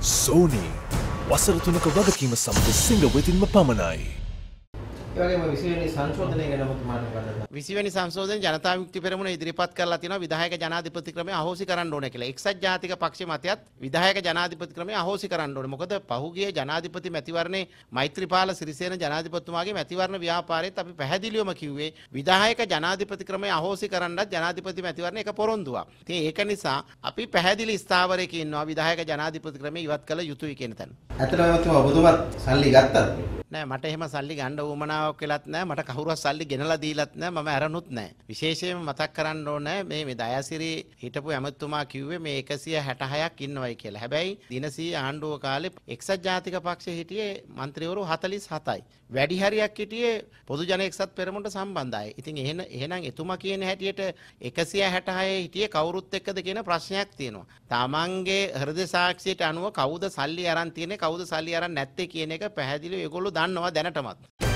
සෝනී වසර තුනක වගකීම සමඟ සිංහ වෙතින්ම පමණයි. ඒවගේම විසිවෙනි සංශෝධනය ගැන ඔබතුමාට මොකද විසිවැනි සංශෝධන ජනතා විමුක්ති පෙරමුණ ඉදිරිපත් කරලා තියෙනවා විධායක ජනාධිපති ක්‍රමය අහෝසි කරන්න ඕනේ කියලා. එක්සත් ජාතික පක්ෂ මතයත් විධායක ජනාධිපති ක්‍රමය අහෝසි කරන්න ඕනේ. මොකද පහුගිය ජනාධිපති මැතිවරණේ මෛත්‍රීපාල සිරිසේන ජනාධිපතිතුමාගේ මැතිවරණ ව්‍යාපාරයේත් අපි පැහැදිලිවම කිව්වේ විධායක ජනාධිපති ක්‍රමය අහෝසි කරන්නත් ජනාධිපති මැතිවරණ එක පොරොන්දුවක්. ඉතින් ඒක නිසා අපි පැහැදිලි ස්ථාවරයක ඉන්නවා විධායක ජනාධිපති ක්‍රමය ඉවත් කළ යුතුයි කියන තැන. ඇත්තටම ඔබතුමා ඔබතුමත් සල්ලි ගත්තද නෑ මට එහෙම සල්ලි ගන්න උවමනාවක් වෙලත් නෑ මට කවුරුවත් සල්ලි ගෙනලා දීලත් නෑ මම ඇරනුත් නෑ විශේෂයෙන්ම මතක් කරන්න ඕනේ මේ මේ දයාසිරි හිටපු ඇමතුමා කිව්වේ මේ 166ක් ඉන්නවයි කියලා. හැබැයි දිනසී ආණ්ඩුව කාලේ එක්සත් ජාතික පක්ෂයේ හිටියේ മന്ത്രിවරු 47යි. වැඩි හරියක් හිටියේ පොදු ජන එක්සත් පෙරමුණට සම්බන්ධයි. ඉතින් එහෙන එහෙනම් එතුමා කියන හැටියට 166 හිටියේ කවුරුත් එක්කද කියන ප්‍රශ්නයක් තියෙනවා. තමන්ගේ හෘද සාක්ෂියට අනුව කවුද සල්ලි අරන් තියෙන්නේ කවුද සල්ලි අරන් නැත්තේ කියන එක පැහැදිලිව ඒගොල්ලෝ දන්නවා දැනටමත්.